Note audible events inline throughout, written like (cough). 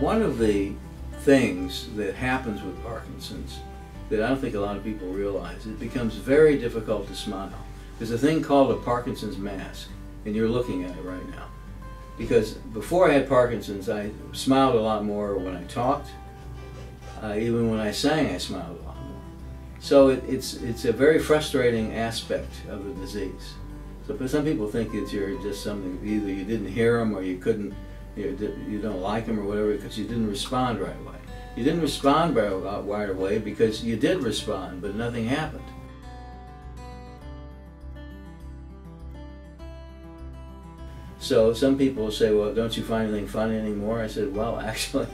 one of the things that happens with Parkinson's that I don't think a lot of people realize, it becomes very difficult to smile. There's a thing called a Parkinson's mask, and you're looking at it right now. Because before I had Parkinson's, I smiled a lot more when I talked. Uh, even when I sang, I smiled a lot more. So it, it's, it's a very frustrating aspect of the disease. So but some people think that you're just something, either you didn't hear them or you couldn't, you, don't like them or whatever because you didn't respond right away. You didn't respond right, right away because you did respond, but nothing happened. So some people say, well, don't you find anything funny anymore? I said, well, (laughs) actually,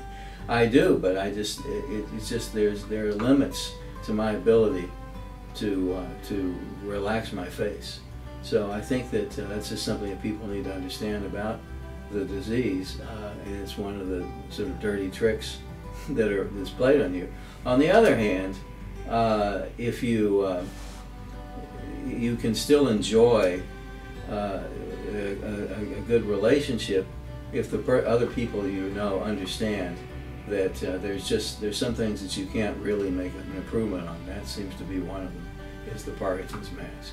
I do, but I just, it, it's just, there's, there are limits to my ability to, uh, to relax my face. So I think that uh, that's just something that people need to understand about the disease, uh, and it's one of the sort of dirty tricks that are that's played on you. On the other hand, uh, if you uh, you can still enjoy uh, a, a, good relationship if the other people you know understand that uh, there's just there's some things that you can't really make an improvement on. That seems to be one of them is the Parkinson's mask.